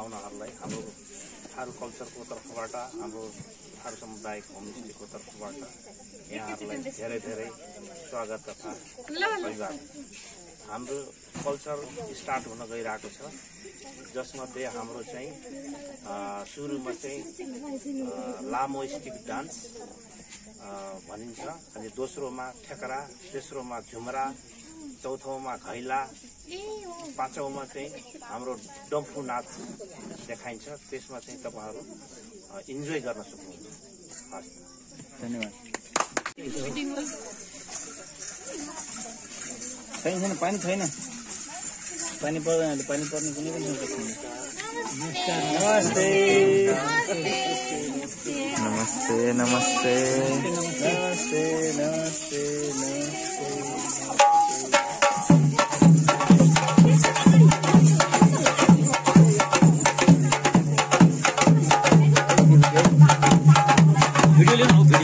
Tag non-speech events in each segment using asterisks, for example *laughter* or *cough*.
पाहुनाहरूलाई हाम्रो थारू कल्चरको तर्फबाट हाम्रो थारू सामुदायिक होमस्टेको तर्फबाट यहाँहरूलाई धेरै धेरै स्वागत तथा अभिवादन। हाम्रो कल्चर स्टार्ट हुन गइरहेको छ। जसमध्ये हाम्रो चाहिँ सुरुमा चाहिँ लामो स्टिक डान्स भनिन्छ। अनि दोस्रोमा ठेकरा तेस्रोमा झुमरा चौथोमा घैला पाँचौँमा चाहिँ हाम्रो डम्फु नाच देखाइन्छ। त्यसमा चाहिँ तपाईँहरू इन्जोय गर्न सक्नुहुन्छ। हस्। धन्यवाद। छैन छैन पानी छैन। पानी पर्दैन अहिले पानी पर्ने कुनै पनि नमस्ते। नमस्ते नमस्ते। नमस्ते नमस्ते नमस्ते। भिडियो लिनु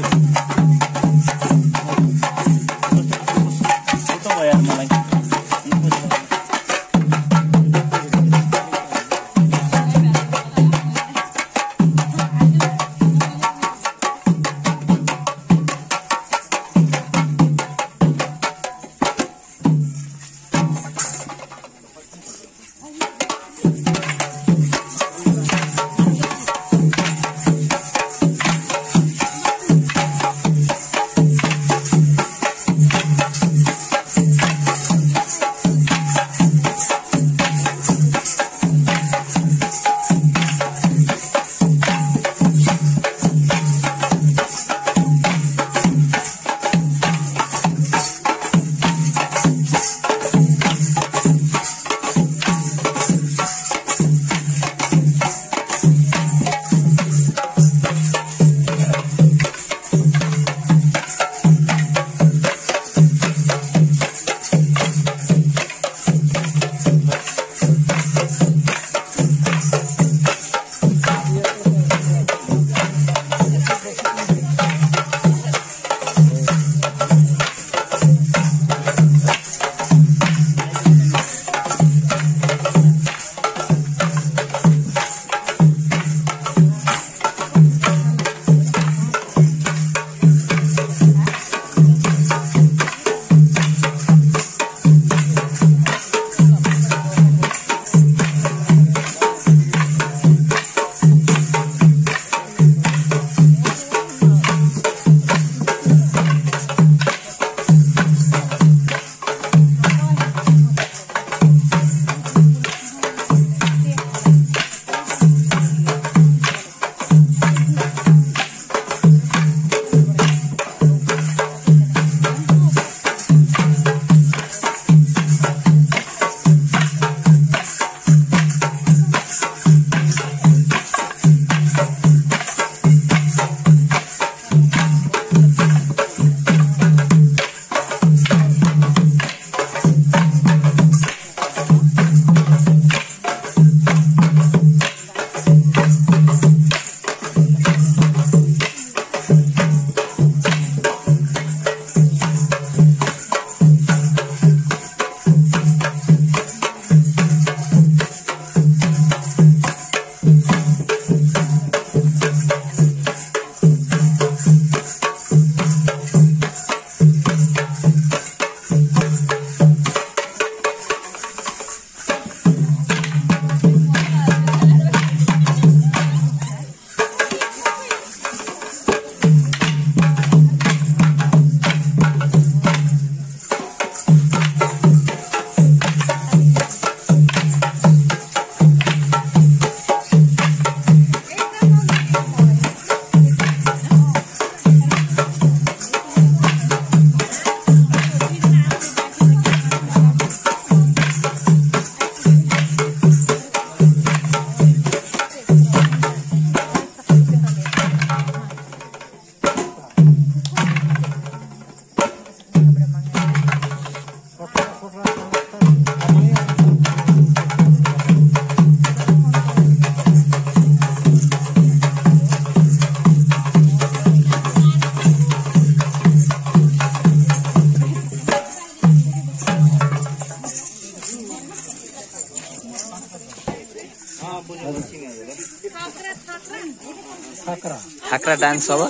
डान्स अब?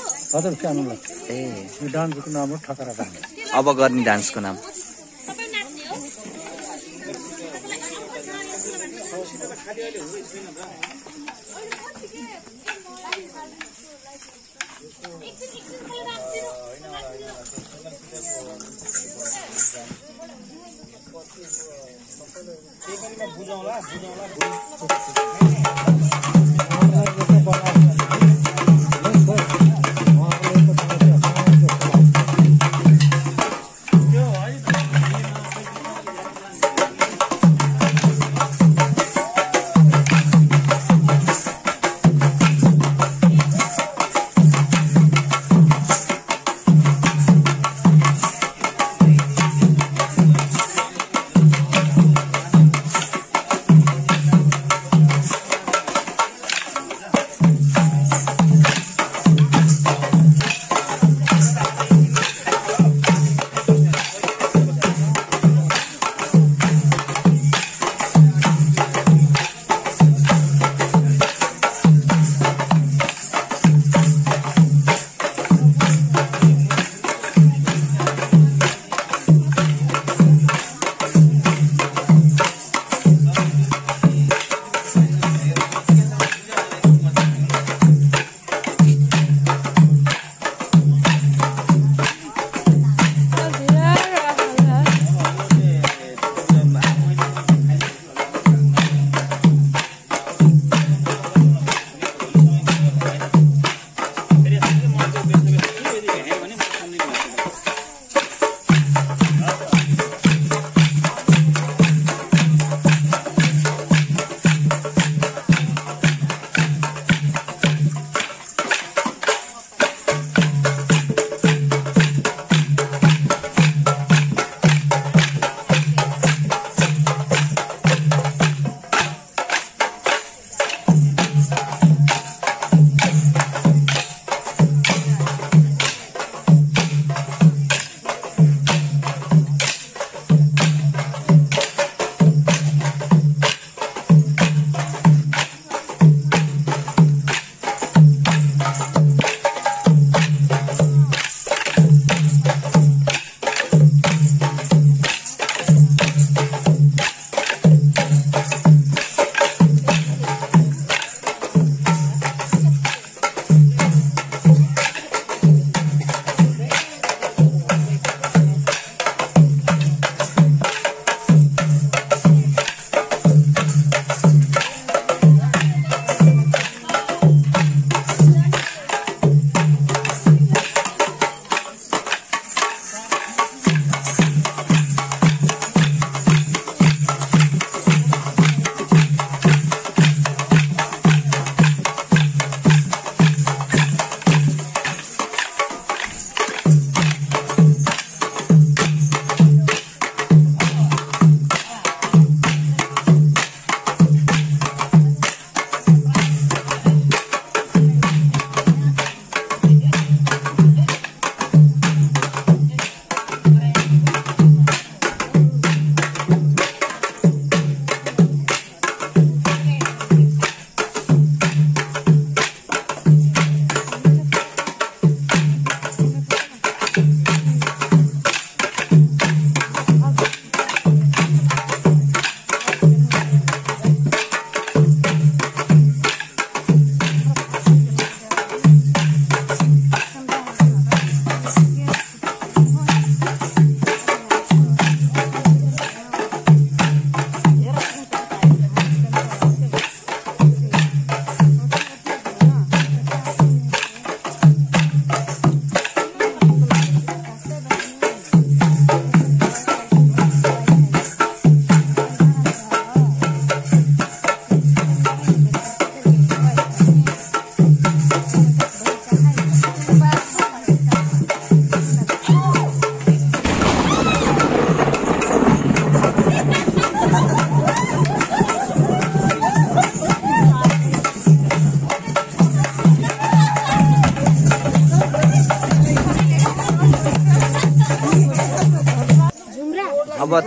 ए। यो डान्सको नाम हो ठकरा डान्स। अब गर्ने डान्सको नाम।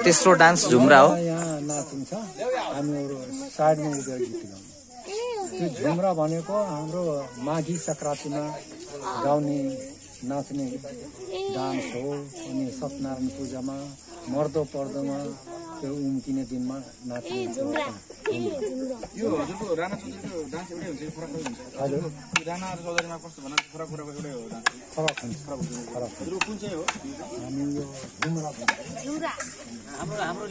तेस्रो डान्स झुम्रा हो। त्यो झुम्रा भनेको हाम्रो माघी सङ्क्रान्तिमा गाउने नाच्ने डान्स हो। अनि सत्यनारायण पूजामा मर्दो पर्दोमा त्यो उम्किने दिनमा नाच्ने यो हजुरको राणा चौधरीको डान्स एउटै हुन्छ फरक फरक हुन्छ हजुर राणा चौधरीमा कस्तो भन्दा फरक फरक एउटै हो डान्स फरक हुन्छ फरक हुन्छ हजुरको कुन चाहिँ हो हामी यो झुम्रा भन्छ हाम्रो हाम्रो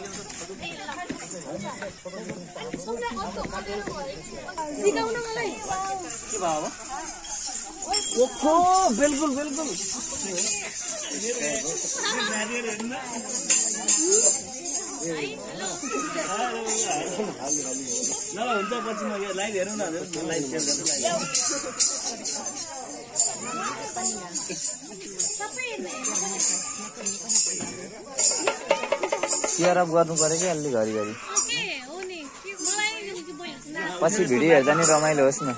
के भयो अब ओहो बिल्कुल बिल्कुल ल हुन्छ पछि म यो लाइभ हेरौँ न हजुर लाइभ केयर अफ गर्नु पऱ्यो कि अलि घरिघरि पछि भिडियो हेर्दा नि रमाइलो होस् न।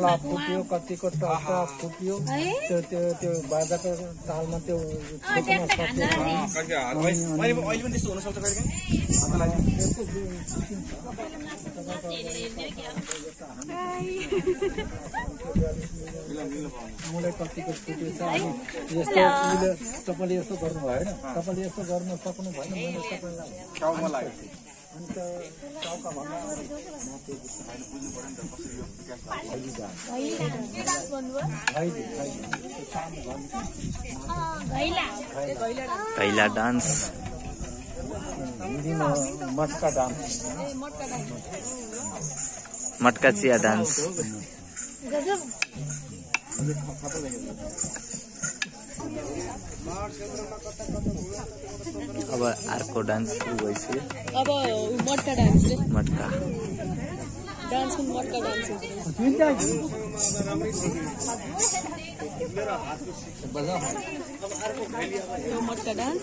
कतिको औँला फुट्यो कतिको टक्का फुट्यो। त्यो त्यो त्यो बाजाको तालमा त्यो मलाई कतिको फुट्यो छ? अनि यस्तो तपाईँले यस्तो गर्नु भएन तपाईँले यस्तो गर्नु सक्नु भएन मैले तपाईँलाई अन्त टाउका भन्दा म त्यो पहिला डान्स। हिन्दीमा मटका डान्स। मटका चिया डान्स। अब अर्को डान्स भइसक्यो अब मटका डान्स मटका। डान्सको मटका डान्स यो मटका डान्स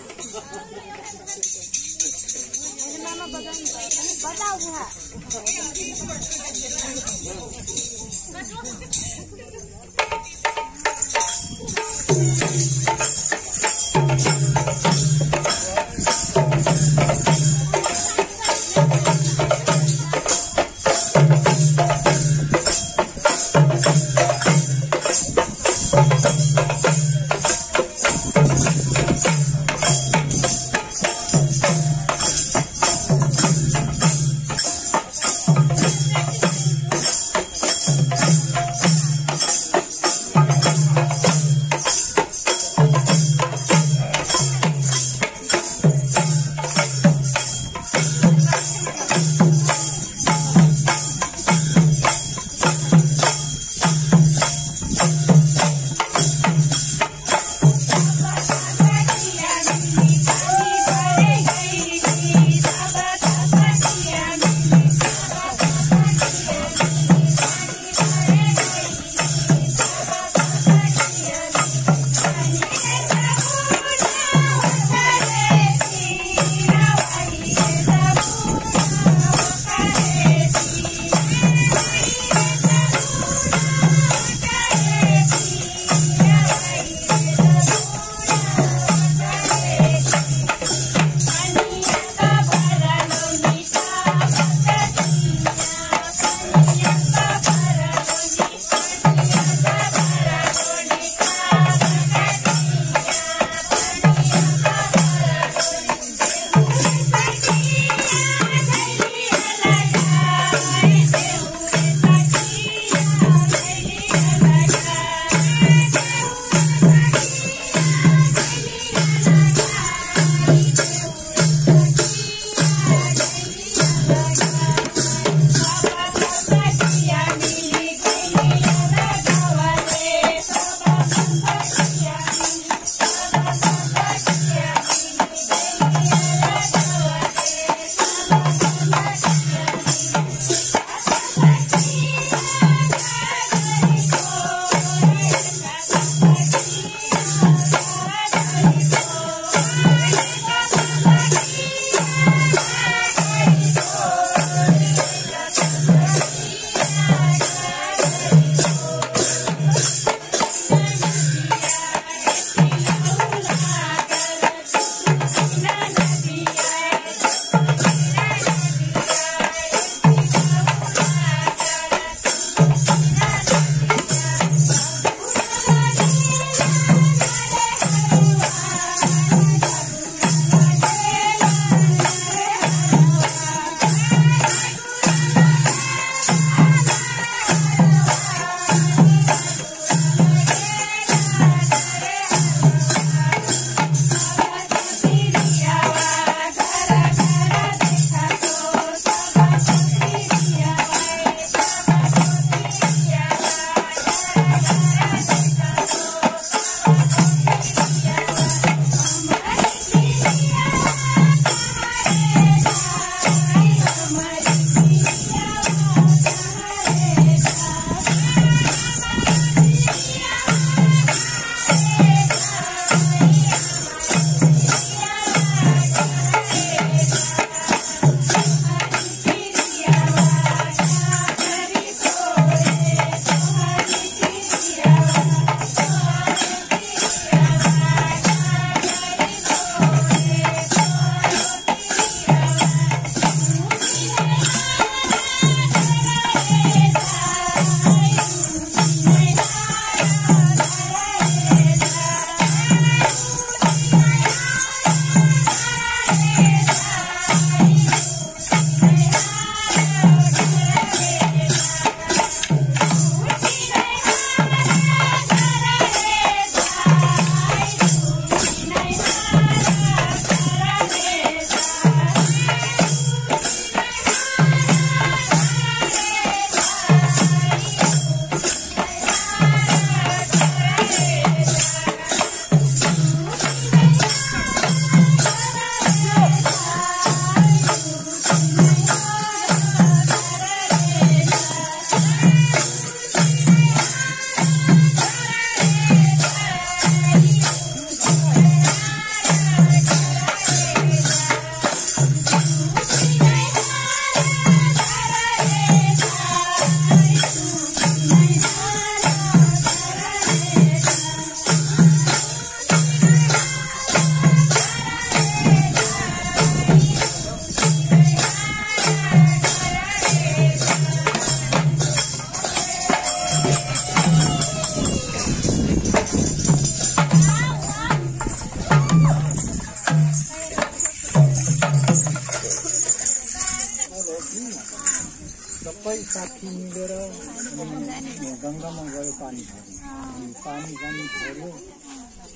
पानी जानी भर्यो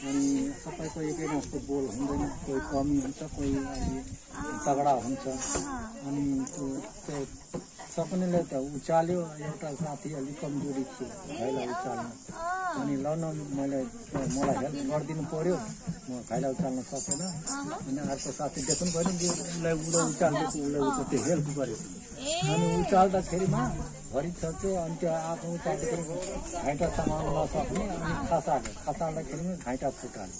अनि सबैको एकै जस्तो बोल हुँदैन। कोही कमी हुन्छ कोही तगडा हुन्छ। अनि त्यो त्यो त उचाल्यो। एउटा साथी अलिक कमजोरी थियो। घाइला उचाल्न। अनि ल न मैले मलाई हेल्प गरिदिनु पर्यो म घाइला उचाल्न सकेन। अनि अर्को साथी देख्नु भयो नि उसलाई उसले उचाल्दैछ उसले उचाल त्यो हेल्प गर्यो। अनि उचाल्दाखेरिमा भरि सक्यो अनि त्यो आफू उचाल्दाखेरि घाइटा सम्हाल्न नसक्ने अनि खसाल्यो खसाल्दाखेरिमा घाइटा फुटाल्यो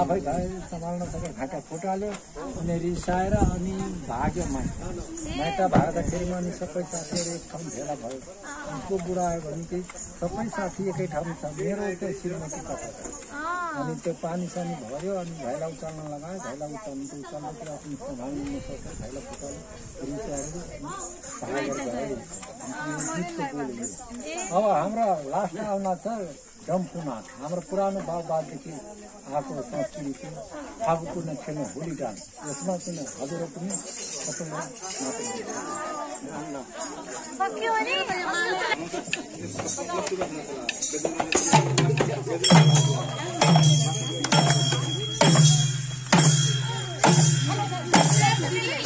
आफै घाइ सम्हाल्न सक्यो घाइटा फुटाल्यो। अनि रिसाएर अनि भाग्यो माइटा माइटा भाग्दाखेरिमा अनि सबै साथीहरू एक ठाउँ भेला भयो। अनि को बुढा आयो भने कि सबै साथी एकै ठाउँ छ। मेरो त्यो श्रीमती कथा अनि त्यो पानी सानी भर्यो अनि घाइला उचाल्न लगायो। घाइला उचाल्नु त उचाल्नु त्यो आफ्नो सम्हाल्नु नसक्यो घाइला फुटाल्यो। अब हाम्रो लास्ट आउन छ डम्फुनाथ हाम्रो पुरानो बाबुबादेखि आएको संस्कृति थियो फागुपूर्ण खेल्ने होली डान्स। यसमा चाहिँ हजुरहरू पनि सबैलाई *laughs* *laughs* मात्र भिडियो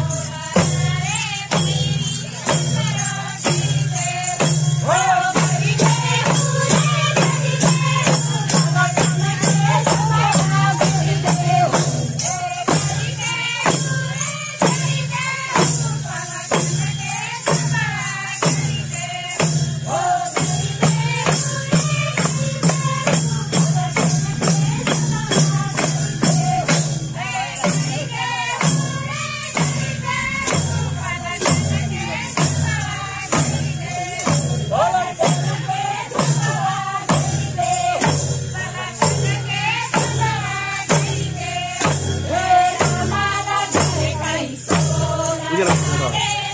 vira, senhora.